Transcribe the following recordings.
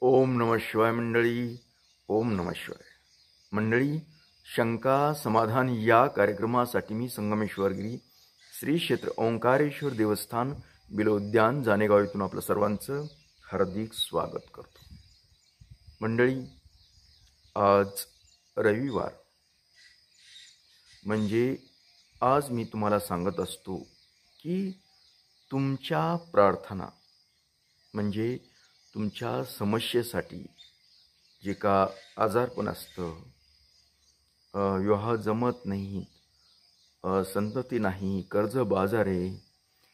ओम नम शिवाय मंडळी ओम नम शिवाय. मंडळी शंका समाधान या कार्यक्रमासाठी मी संगमेश्वरगिरी श्री क्षेत्र ओंकारेश्वर देवस्थान बिलोद्यान जानेगाव इथून आपलं सर्वांचं हार्दिक स्वागत करतो. मंडळी आज रविवार. म्हणजे आज मी तुम्हाला सांगत असतो की तुमच्या प्रार्थना म्हणजे तुमच्या समस्येसाठी जे का आजारपण असतं विवाह जमत नाही संतती नाही कर्ज बाजारे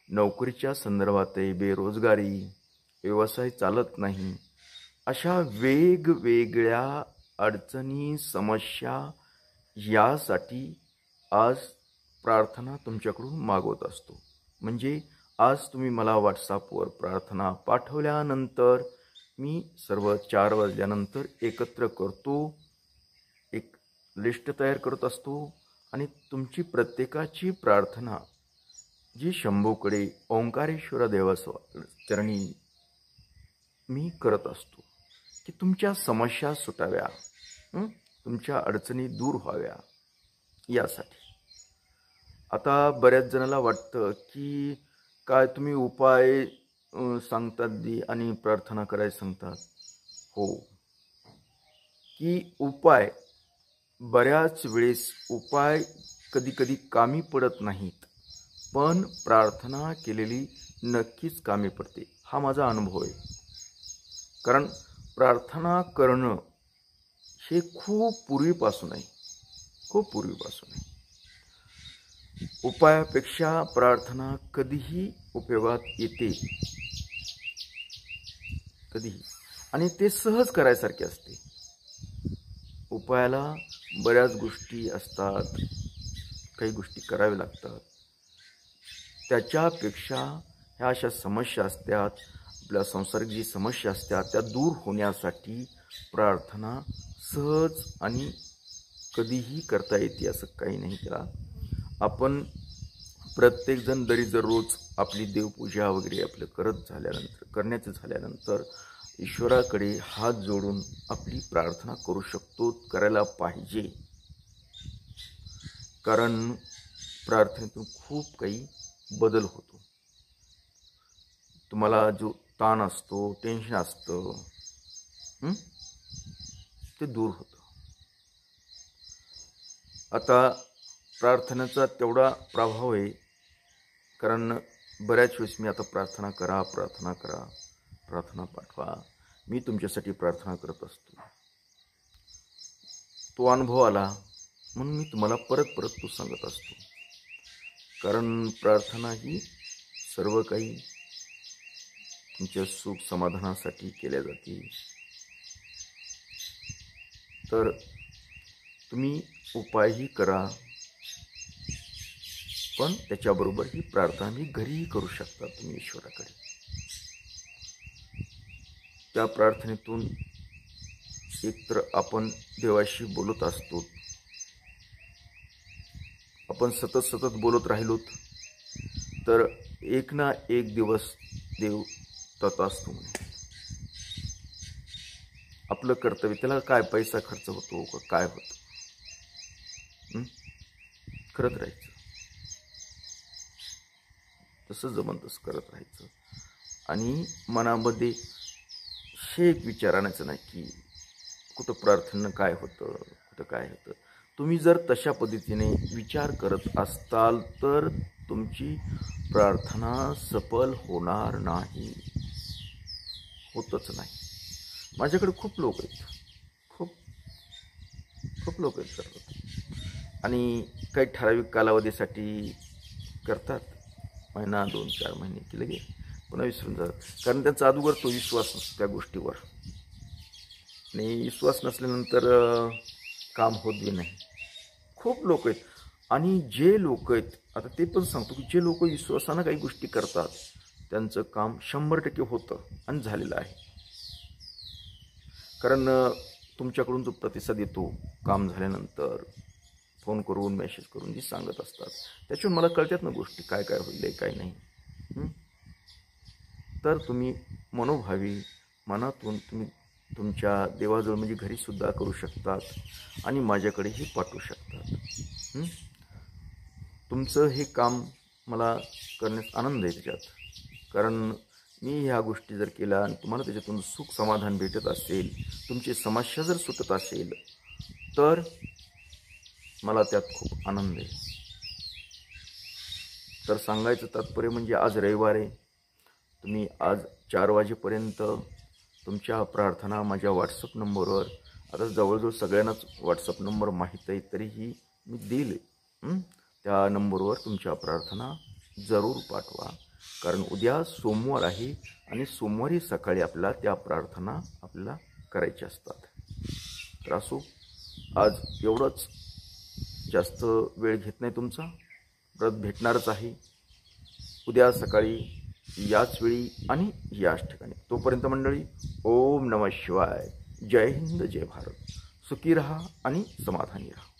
नोकरीच्या संदर्भात बेरोजगारी व्यवसाय चालत नाही अशा वेगवेगळ्या अडचणी समस्या यासाठी आज प्रार्थना तुमच्याकडून मागवत असतो. म्हणजे आज तुम्ही मला व्हॉट्सअपवर प्रार्थना पाठवल्यानंतर मी सर्व चार वाजल्यानंतर एकत्र करतो एक लिस्ट तयार करत असतो आणि तुमची प्रत्येकाची प्रार्थना जी शंभूकडे ओंकारेश्वर देवास चरणी मी करत असतो की तुमच्या समस्या सुटाव्या तुमच्या अडचणी दूर व्हाव्या यासाठी. आता बऱ्याच जणाला वाटतं की काय तुम्ही उपाय सांगतात दी आणि प्रार्थना करायला सांगतात? हो. की उपाय बऱ्याच वेळेस उपाय कधी कधी कामी पडत नाहीत पण प्रार्थना केलेली नक्कीच कामी पडते. हा माझा अनुभव आहे. कारण प्रार्थना करणं हे खूप पूर्वीपासून आहे. खूप पूर्वीपासून आहे. उपायापेक्षा प्रार्थना कधीही उपयोगात येते. कधीही. आणि ते सहज करायसारखे असते. उपायाला बऱ्याच गोष्टी असतात. काही गोष्टी कराव्या लागतात. त्याच्यापेक्षा ह्या अशा समस्या असतात आपल्या संसर्ग जी समस्या असतात त्या दूर होण्यासाठी प्रार्थना सहज आणि कधीही करता येते असं काही नाही त्याला आपण प्रत्येकजण जरी जर रोज आपली देवपूजा वगैरे आपलं करत झाल्यानंतर करण्याचं झाल्यानंतर ईश्वराकडे हात जोडून आपली प्रार्थना करू शकतो करायला पाहिजे. कारण प्रार्थनेतून खूप काही बदल होतो. तुम्हाला जो ताण असतो टेन्शन असतं ते दूर होतं. आता प्रार्थनेचा तेवढा प्रभाव आहे. कारण बऱ्याच वेळेस मी आता प्रार्थना करा प्रार्थना करा प्रार्थना पाठवा. मी तुमच्यासाठी प्रार्थना करत असतो. तो अनुभव आला म्हणून मी तुम्हाला परत परत तो सांगत असतो. कारण प्रार्थना ही सर्व काही तुमच्या सुख समाधानासाठी केल्या जाते. तर तुम्ही उपायही करा. पण त्याच्याबरोबर ही प्रार्थना मी घरीही करू शकता तुम्ही ईश्वराकडे. त्या प्रार्थनेतून एकतर आपण देवाशी बोलत असतो आपण सतत सतत बोलत राहिलोत तर एक ना एक दिवस देव तत असतो म्हणे. आपलं कर्तव्य त्याला काय पैसा खर्च होतो का काय होतं? खरंच करत राहायचं. तसं जमन तसं करत राहायचं. आणि मनामध्ये शेक विचार आणायचं नाही की कुठं प्रार्थना काय होतं कुठं काय होतं. तुम्ही जर तशा पद्धतीने विचार करत असताल तर तुमची प्रार्थना सफल होणार नाही. होतच नाही. माझ्याकडे खूप लोक आहेत. खूप खूप लोक आहेत करतात आणि काही ठराविक कालावधीसाठी करतात. महिना दोन चार महिने की लगे पुन्हा विसरून जातात. कारण त्यांचा अगोदर तो विश्वास नसतो त्या गोष्टीवर. आणि विश्वास नसल्यानंतर काम होत बी नाही. खूप लोक आहेत. आणि जे लोक आहेत आता ते पण सांगतो की जे लोक विश्वासानं काही गोष्टी करतात त्यांचं काम शंभर टक्के होतं आणि झालेलं आहे. कारण तुमच्याकडून जो प्रतिसाद येतो काम झाल्यानंतर फोन करून मेसेज करून जी सांगत असतात. त्याच्यावर मला कळतात ना गोष्टी काय काय होईल काय नाही. तर तुम्ही मनोभावी मनातून तुम्ही तुमच्या देवाजवळ म्हणजे घरीसुद्धा करू शकतात आणि माझ्याकडेही पाठवू शकतात. तुमचं हे काम मला करण्यास आनंद आहे त्याच्यात. कारण मी ह्या गोष्टी जर केल्या आणि तुम्हाला त्याच्यातून सुख समाधान भेटत असेल तुमची समस्या जर सुटत असेल तर मला त्यात खूप आनंद आहे. तर सांगायचं तात्पर्य म्हणजे आज रविवार आहे. तुम्ही आज चार वाजेपर्यंत तुमच्या प्रार्थना माझ्या व्हॉट्सअप नंबरवर. आता जवळजवळ सगळ्यांनाच व्हॉट्सअप नंबर माहीत आहे तरीही मी देईल त्या नंबरवर तुमच्या प्रार्थना जरूर पाठवा. कारण उद्या सोमवार आहे आणि सोमवारी सकाळी आपल्याला त्या प्रार्थना आपल्याला करायच्या असतात. तर असो आज एवढंच. जास्त वेळ घेत नाही तुमचा? व्रत भेटणारच आहे. उद्या सकाळी याच वेळी आणि याच ठिकाणी. तोपर्यंत मंडळी ओम नम शिवाय. जय हिंद जय भारत. सुखी रहा आणि समाधानी रहा.